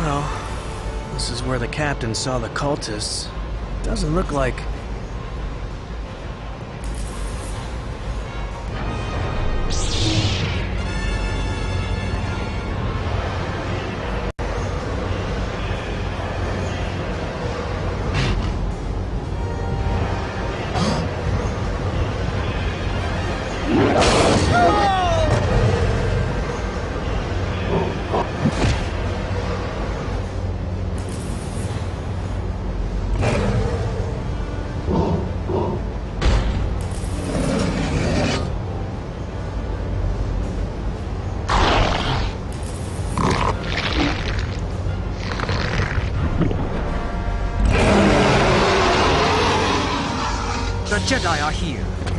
Well, this is where the captain saw the cultists. Doesn't look like... The Jedi are here.